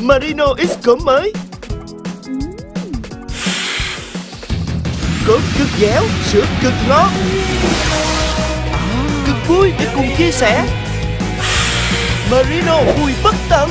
Marino X cốm mới. Cốm cực dẻo, sữa cực ngon. À, cực vui để cùng chia sẻ. Marino vui bất tận.